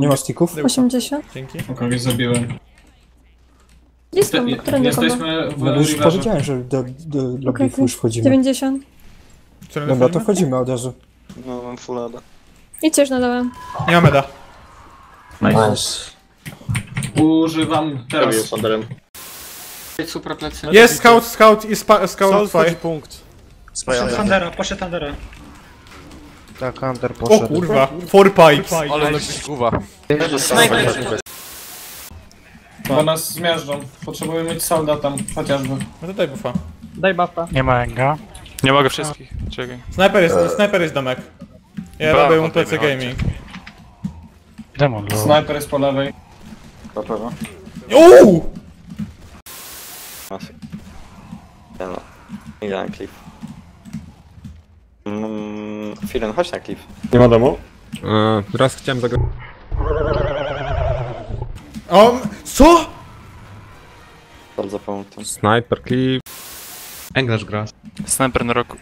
Nie ma sticków? 80. Dzięki. Kogoś zabiłem. Jest tam, które nie? Jesteśmy w No już riverze. powiedziałem, że do, do lobby Okej, już wchodzimy. 90. Którym Dobra, to wchodzimy? wchodzimy od razu. No, mam full AD. Idźcie już na dole. Nie ma meda. Nice. Używam teraz. Teraz. Underem. Super plecy. Jest scout, scout i spa, scout fire. punkt. Spajamy. Thundera, poszedł Thundera. Tak, Under O kurwa, four pipes. Ale guwa. Bo nas zmiażdżą. Potrzebujemy mieć solda tam, chociażby. No to daj buffa. Daj buffa. Nie ma Enga. Nie mogę wszystkich. Czekaj. Snajper jest, snajper jest domek. Ja Brawo, robię mu chodźmy, PC chodźcie. gaming. Demon low. Snajper jest po lewej. Na pewno. Uuu! Nie no. Idę na cliff. Mm, Firen, chodź na cliff. Nie ma domu? E, raz chciałem zagrać. O, m- co? Bardzo pomógł. Sniper Cliff. Englarz gra. Sniper na roku.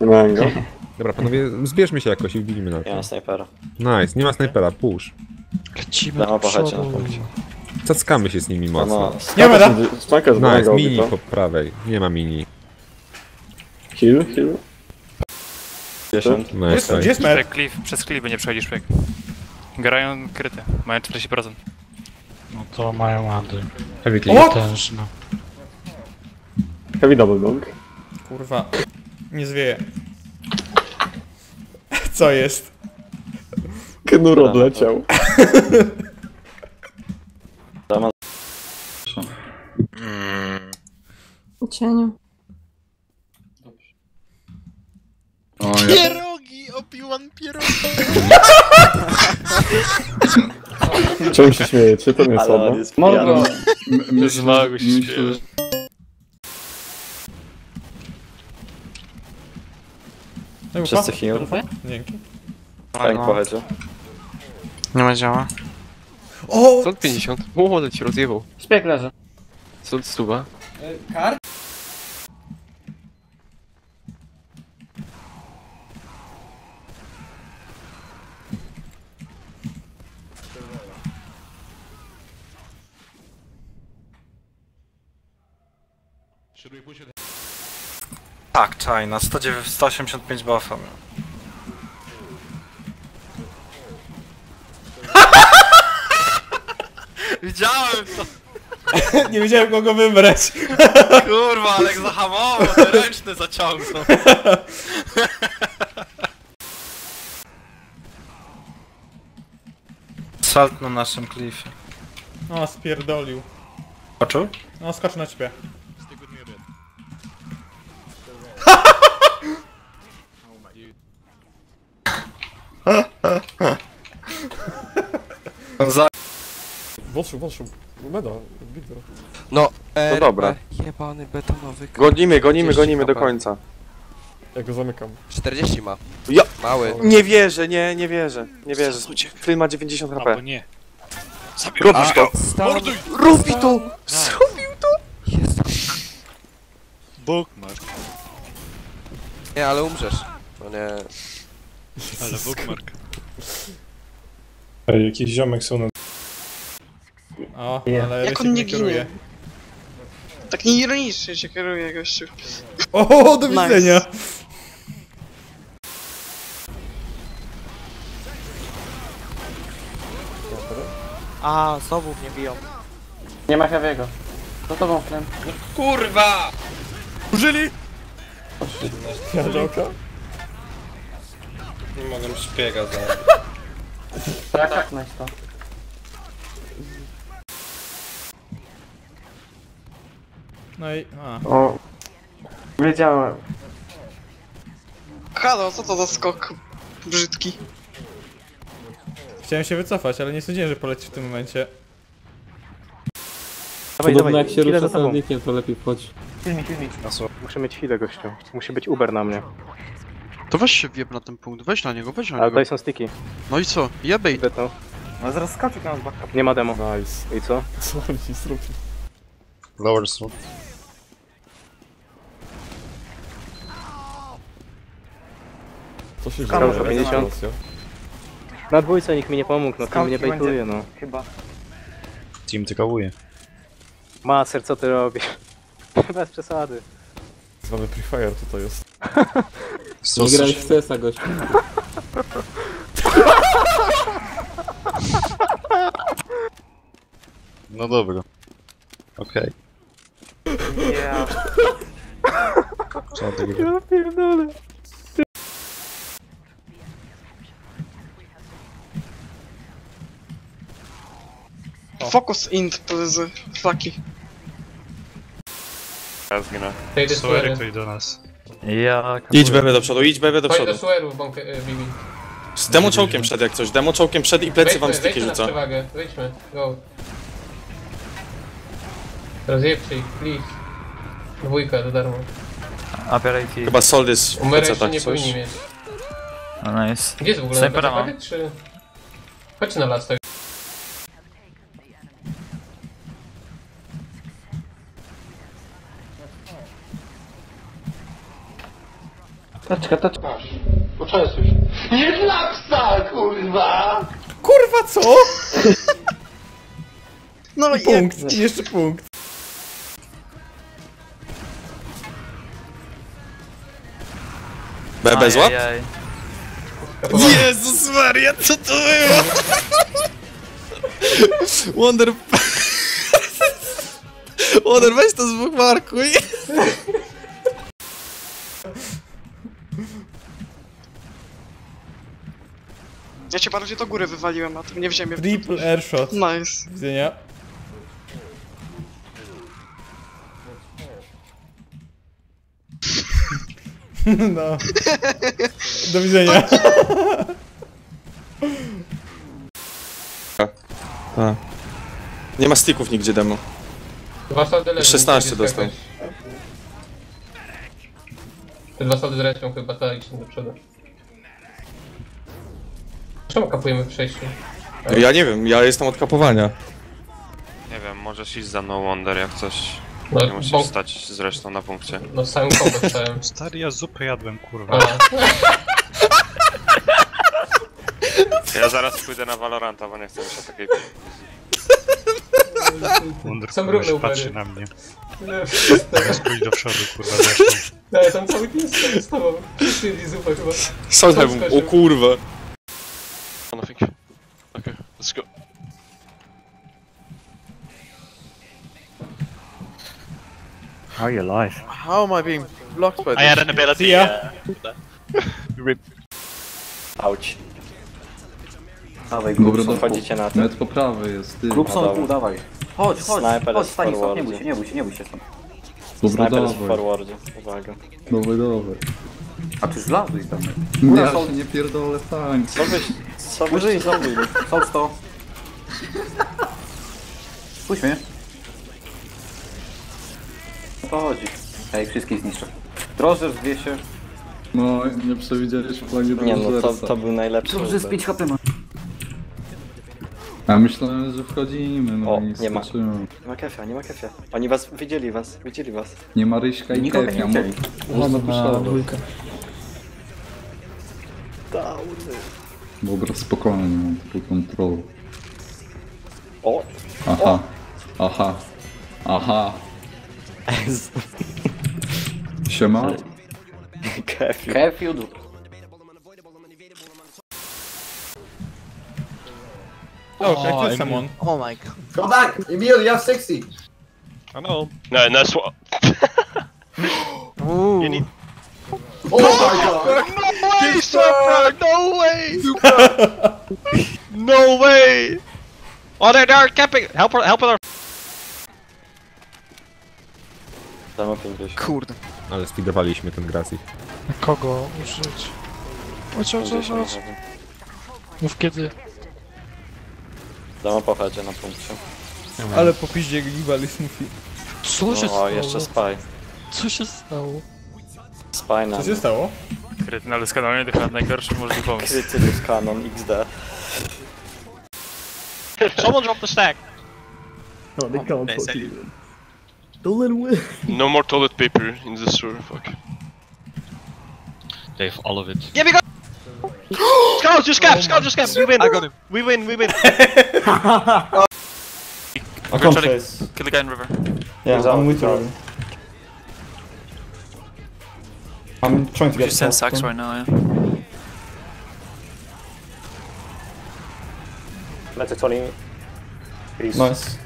Nie ma go. Dobra, panowie, zbierzmy się jakoś i wbijmy na to. mam snajpera. Nice, nie ma snajpera, push. Lecimy Dama do pochecie na przodu. punkcie. Cackamy się z nimi No, mocno. no. Nie ma da. Nice, mini po prawej. Nie ma mini. Heal, heal. 10. Gdzie jest, Nice, gdzie jest med? Szpek, cliff, przez cliff nie przechodzisz szpek. Grają kryte. Mają 40%. No to mają ady. Heavy O! Potężne. Heavy double dog. Kurwa. Nie zwieje. Co jest? Knur odleciał. Cieniu. Pierogi! Opiłan pierogi! Czemu się śmiejecie? To nie słabo. Mordo. Śmieję. Daj Wszyscy heal. Dzięki. Tak, pochecie. Nie ma działa. O! Sąd 50. Młody ci rozjebał. Szpieg leży. Sąd stuba. Kar? Tak, China, 109 185 buffa miał. Widziałem to! Nie wiedziałem kogo wybrać. Kurwa, ale jak zahamował, to ręczny zaciągnął. Salt na naszym cliffie. O, spierdolił. Poczuł? No, skocz na ciebie. Za... Woszył, woszył. Meda, bito. No, To dobra. Jebany betonowy Gonimy, gonimy, gonimy do końca. Ja go zamykam. 40 ma. Ja- Mały. Nie wierzę, nie, nie wierzę. Nie wierzę. Flynn ma 90 HP. nie. Robisz to! Morduj! Robi to! Jest. Bookmark. Nie, ale umrzesz. No nie. Ale bookmark. Ej, jakiś ziomek są na... O, Nie. ale Jak on nie nie kieruje. Tak nieironicznie się kieruje gościu. O, do Nice. widzenia. A, znowu mnie biją. Nie ma Heavy'ego. Za tobą, Flem. Kurwa! Użyli! Jadzoka? Nie mogę szpiega za... Tak, tak, nice to. No i... A. O. Wiedziałem. Halo, co to za skok brzydki? Chciałem się wycofać, ale nie sądziłem, że poleci w tym momencie. Dawaj, Podobno jak się rusza za tobą. celownikiem, to lepiej wchodź. Muszę mieć chwilę, gościu. Musi być Uber na mnie. To weź się wjeb na ten punkt, weź na niego, weź na Ale niego. tutaj są sticky. No i co? Jebej. Idę to. No zaraz skoczy na nas backup. Nie ma demo. Nice. I co? Co oni ci zrobili? Lower slow. Co się Kamera dzieje? 50. Rosja. Na dwójce nikt mi nie pomógł, no to mnie bejtuje, no. Chyba. Team tykałuje. Macer, co ty robisz? Bez przesady. Zwany Free Fire to to jest. Nie grałeś w CS-a, gościu. No dobra. Okej. Ja. Trzeba tego Ja pierdolę. Focus int, please. Flaki. Ja zginę. Tej Soery ktoś do nas. Ja... Idź BB do przodu, idź BB do Chodź przodu. Suerów, bąkę, y, Bibi. Z demo czołkiem przed jak coś, demo czołkiem przed i plecy wam styki wejdźmy na rzuca. przewagę, wejdźmy, go. Rozjebcie ich, please. Dwójka za darmo. Aperitif. Chyba Sold jest w jeszcze tak nie powinni coś. mieć. Nice. Gdzie jest w ogóle Snajpera mam. czy... Chodź na las, tak. Taczka, taczka. Kurwa co? No i Punkt. I jeszcze punkt. BB złap? Ajajaj. Jezus Maria, co to było? Wonder... Wonder, weź to zbukmarkuj. Ja cię bardziej do góry wywaliłem, a ty mnie w ziemię. Triple airshot. Nice. Widzenia. No. Do widzenia. Nie ma sticków nigdzie demo. Dwa saldy leżą. 16 będzie dostał. Te dwa saldy zresztą chyba tak do przodu. Czemu kapujemy w przejściu? Ja nie wiem, ja jestem od kapowania. Nie wiem, możesz iść za No Wonder jak coś. No, Nie musisz bo- stać zresztą na punkcie. No całym kombo stałem. Stary, ja zupę jadłem, kurwa. A, Ja zaraz pójdę na Valoranta, bo nie chcę się takiej... Wonder, Są kurwa, równe się patrzy upery. na mnie. no, Teraz pójdź do przodu, kurwa, zresztą. ale tam cały team stoi z tobą. Wszyscy zupę chyba. Soldheim, o kurwa. How are you alive? How am I being blocked by this? I had an ability. Ya. Rip. Auć. Dawaj, Dobra, wchodzicie na to. Net po prawej jest, ty. Grubson, pół, dawaj. Chodź, chodź, Sniper chodź, jest stani, w stop, nie bój się, nie bój się, nie bój się stąd. Dobra, Sniper jest w dawaj. forwardzie. Uwaga. Dawaj, dawaj. A ty zlazłeś tam. Nie, ja się nie pierdolę tań. Co byś... Co byś... Użyj zombie. Są 100. Puść mnie. O to chodzi. Ej, wszystkich zniszczę. Drożdżer zwie się. No, nie przewidzieliśmy planie Nie no, to, to był najlepszy. Dobrze, z uber. 5 HP ma. A myślałem, że wchodzimy, no O, i nie ma. skoczyłem. Nie ma kefia, nie ma kefia. Oni was, widzieli was, widzieli was. Nie ma Ryśka i Nikogo Kefia. nie chcieli. Można poszedł. dwójkę. Dobra, spokojnie, mam tu kontrolę. O! Aha. Aha. Aha. Siema? Kefiu. Kefiu, O, jak to jest Samon? Oh my god. Come back! Emil, you have 60! I know. No, that's what... You need... Oh my god! No way, Super! No way! no way! Oh, they're, they're camping! Help her, help her! Damo 50. Kurde. Ale speedowaliśmy ten Grassy. Kogo użyć? Chodź, chodź, chodź, chodź. Mów kiedy. Damo po headzie na punkcie. Ale po piździe gliwali smoothie. Co się No, stało? jeszcze spy. Co się stało? Spy na Co się stało? Kryty na skanowanie to chyba najgorszy możliwy pomysł. Krytylus Canon XD. Someone drop the stack! No, they can't Nice, fuck I- Don't let him win. No more toilet paper in the store, fuck. They have all of it. Yeah, we got... Scout, just cap, scout, just cap. We win. I got him. We win, we win. I can't chase. Kill the guy in river. Yeah, I'm with you. I'm trying to get Just send top sacks right now, yeah. Lecę Tony. Peace. Nice.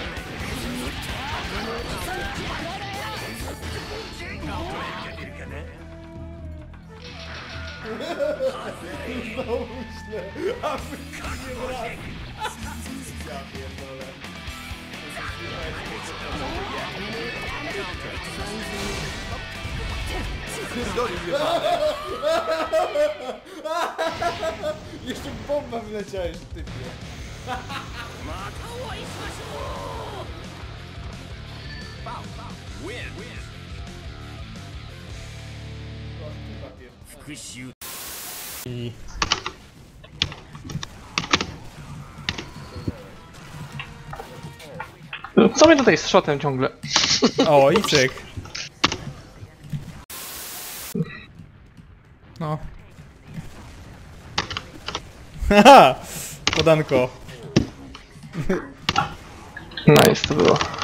Ale No. Jeszcze bomba wyleciałeś, typie. I... Co mnie tutaj z shotem ciągle? O, Icek. No. Haha! Podanko. Nice to było.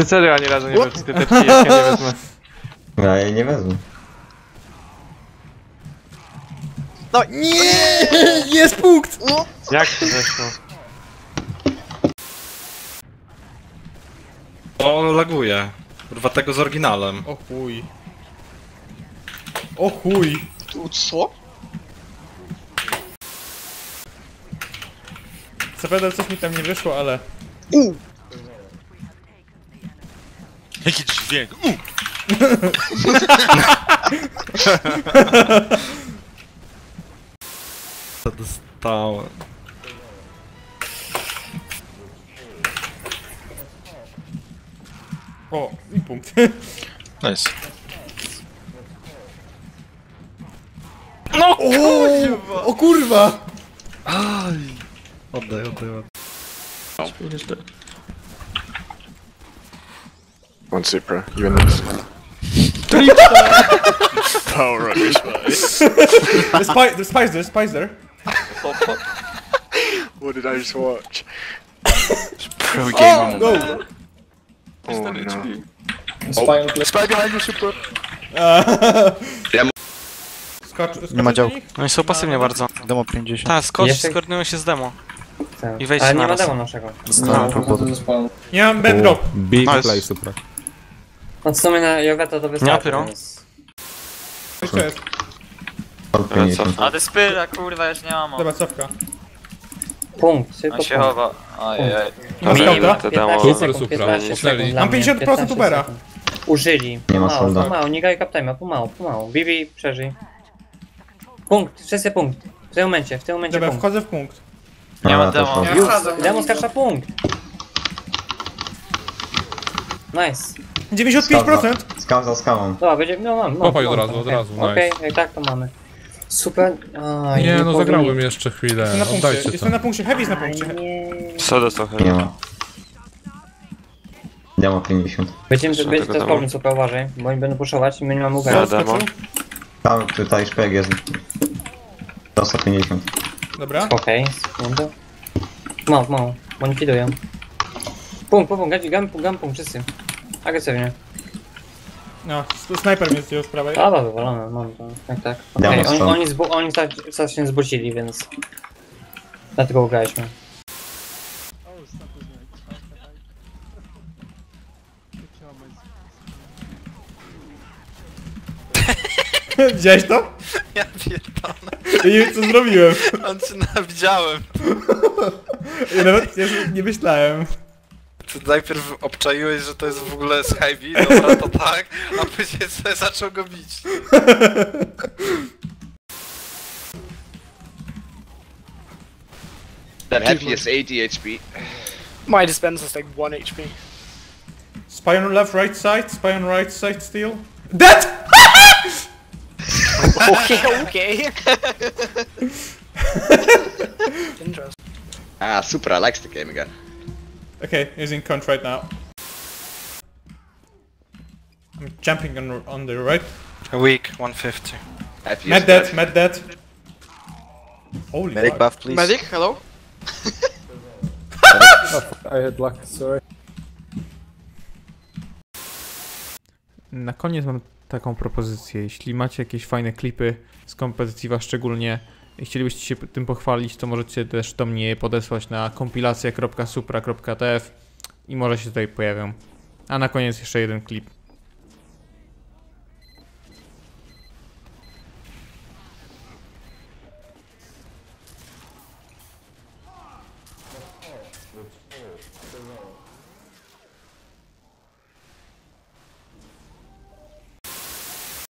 Ty serio ani razu nie wezmę te tepki, jak ja nie wezmę. Ja jej nie wezmę. Nie! Jest punkt! Jak to zeszło? O, laguje. Kurwa tego z oryginalem. O chuj. O chuj. Co? Co prawda coś mi tam nie wyszło, ale... Jaki dźwięk? Co dostałem? O, i punkt. Nice. No kurwa! O kurwa! Oddaj, oddaj, oddaj. One super. You in this? Power rush. There's spies, there's spies there, spies there. What did I just watch? Pro Oh, game. go! Oh no. Spy behind you. Skocz, skocz Nie ma działk. No i są pasywnie bardzo. Demo 50. Tak, skocz, skoordynują się z demo. Tak. I wejdź Ale na nie ma demo naszego. Nie mam bedrock. Big Nice. play, super. No w sumie na Jogata to wystarczy. więc- Jeszcze jest. A ty spyra, kurwa, już nie mam. Dobra, cofka. Punkt, tylko punkt. chowa. Ojej. Mam skauta? 15 sekund, 15 sekund dla Mam mnie, 50% 15 Ubera. sekund. Użyli. Nie ma Pomału, solda. pomału, nie gaj kaptajma, pomału, pomału. Bibi, przeżyj. Punkt, wszyscy punkt. W tym momencie, w tym momencie Dobra, punkt. wchodzę w punkt. Nie ma demo. Już, demo skarsza punkt. Nice. 95%! Skał za skałą. Dobra, będzie, no mam, mam. Kopaj od mam, razu, od razu, nice. Okej, okay, tak to mamy. Super. A, Nie, no zagrałem jeszcze chwilę. Jestem na punkcie, Oddajcie to. jestem na punkcie, heavy jest na punkcie. Co to trochę? Nie ma. Demo 50. Będziemy, Jeszcze będzie, tego to jest demo. problem, super uważaj, bo oni będą puszować i my nie mamy Skał Ubera. demo. Tam tutaj szpeg jest. Do 150. Dobra. Okej, sekundę. Mało, mało, bo oni fidują. Pum, pum, pum, gam, pum, gam, pum, wszyscy. Agresywnie. No, snajper mnie zdjął z prawej. Dobra, wywalone, mam to, tak, tak. Okej, Demo oni, oni, zbu- oni się zbudzili, więc... Dlatego ugraliśmy. Widziałeś to? Ja pierdolę. Ja nie wiem co zrobiłem. On cię widziałem. Ja nawet ja nie myślałem ty najpierw obczaiłeś, że to jest w ogóle z heavy, dobra to tak, a później sobie zaczął go bić. That heavy is 80 HP. My dispense jest like 1 HP. Spy on left, right side, spy on right side still. Dead! okay, okay. Interesting. Ah, Supra likes the game again. Okay, he's in count right now. I'm jumping on on the right. Weak, 150. Heavy Med is dead, med dead. Holy Medic fuck. buff, please. Medic, hello? I had luck, sorry. Na koniec mam taką propozycję. Jeśli macie jakieś fajne klipy z kompetytywa szczególnie chcielibyście się tym pochwalić, to możecie też do mnie podesłać na kompilacja.supra.tf i może się tutaj pojawią. A na koniec jeszcze jeden klip.